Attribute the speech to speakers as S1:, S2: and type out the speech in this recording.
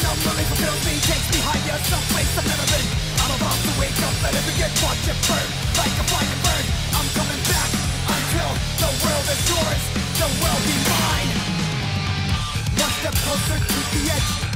S1: love running fulfills me Takes me higher, someplace I've never been I'm about to wake up, and it begin Watch it burn, like a flying bird. I'm coming back, until the world is yours The world be mine One step closer to the edge